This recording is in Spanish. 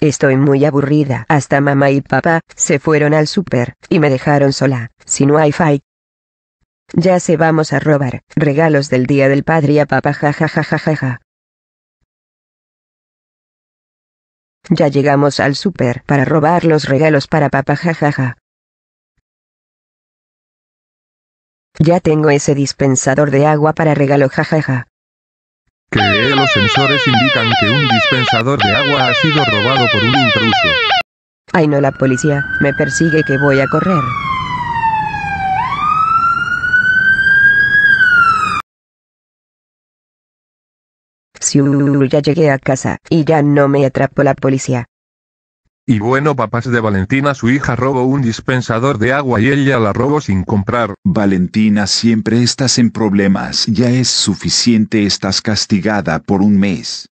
Estoy muy aburrida. Hasta mamá y papá se fueron al súper y me dejaron sola, sin wifi. Ya se vamos a robar regalos del día del padre a papá jajajajaja. Ya llegamos al súper para robar los regalos para papá jajaja. Ya tengo ese dispensador de agua para regalo jajaja. Que los sensores indican que un dispensador de agua ha sido robado por un intruso. Ay no la policía, me persigue que voy a correr. Sí, ya llegué a casa, y ya no me atrapó la policía. Y bueno, papás de Valentina, su hija robó un dispensador de agua y ella la robó sin comprar. Valentina, siempre estás en problemas. Ya es suficiente, estás castigada por un mes.